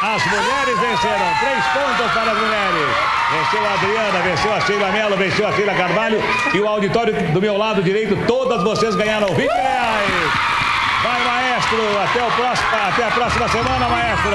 As mulheres venceram. Três pontos para as mulheres. Venceu a Adriana, venceu a Sheila Mello, venceu a Sheila Carvalho. E o auditório do meu lado direito, todas vocês ganharam 20 reais. Vai, maestro. Até, o próximo, até a próxima semana, maestro.